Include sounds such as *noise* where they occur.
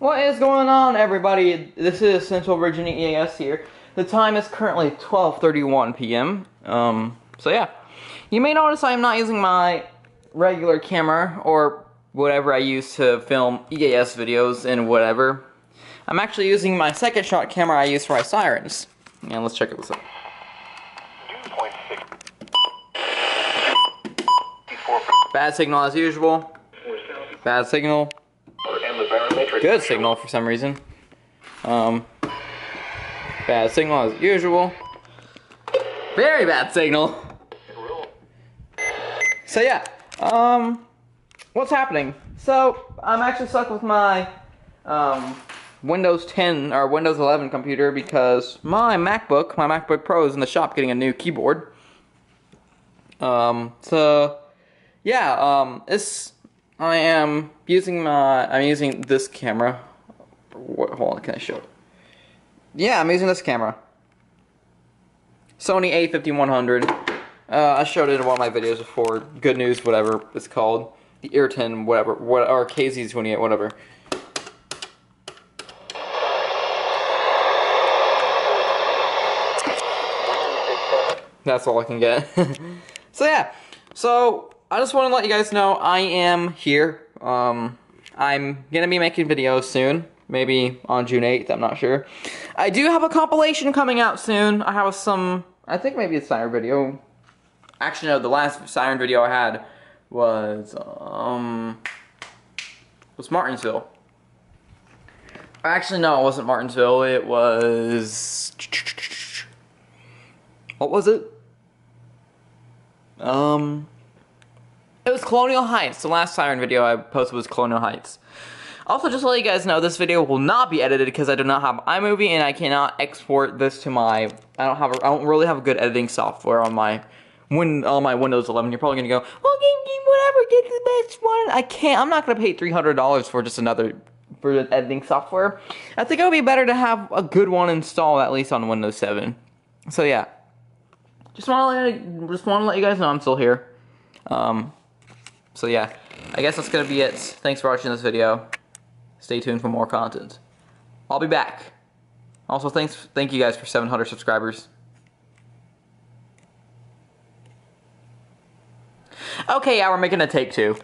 What is going on, everybody? This is Central Virginia EAS here. The time is currently 12:31 p.m. Um, so yeah, you may notice I am not using my regular camera or whatever I use to film EAS videos and whatever. I'm actually using my second shot camera I use for my sirens. And let's check this out. Bad signal as usual. Bad signal. Good signal for some reason. Um, bad signal as usual. Very bad signal. So yeah, um, what's happening? So I'm actually stuck with my um, Windows 10 or Windows 11 computer because my MacBook, my MacBook Pro, is in the shop getting a new keyboard. Um, so yeah, um, it's I am using my I'm using this camera. What, hold on, can I show it? Yeah, I'm using this camera. Sony A5100. Uh, I showed it in one of my videos before. Good news, whatever it's called. The Irritan, whatever, what, or KZ28, whatever. That's all I can get. *laughs* so yeah, so I just want to let you guys know I am here. Um, I'm gonna be making videos soon, maybe on June 8th. I'm not sure. I do have a compilation coming out soon. I have some. I think maybe a siren video. Actually, no. The last siren video I had was um was Martinsville. Actually, no, it wasn't Martinsville. It was what was it? Um, it was Colonial Heights. The last Siren video I posted was Colonial Heights. Also, just to let you guys know, this video will not be edited because I do not have iMovie and I cannot export this to my. I don't have. A, I don't really have a good editing software on my when on my Windows 11. You're probably gonna go, well, whatever, get the best one. I can't. I'm not gonna pay three hundred dollars for just another for editing software. I think it would be better to have a good one installed at least on Windows 7. So yeah, just want to just want to let you guys know I'm still here. Um, so yeah, I guess that's gonna be it. Thanks for watching this video. Stay tuned for more content. I'll be back. Also, thanks, thank you guys for 700 subscribers. Okay, yeah, we're making a take two.